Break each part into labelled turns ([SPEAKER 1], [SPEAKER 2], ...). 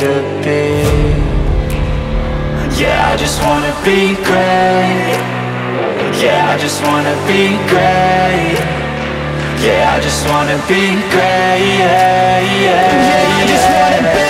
[SPEAKER 1] to
[SPEAKER 2] be Yeah, I just wanna be great. Yeah, I just wanna be great. Yeah, I just wanna be great. Yeah, yeah, yeah I just wanna be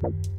[SPEAKER 3] Thank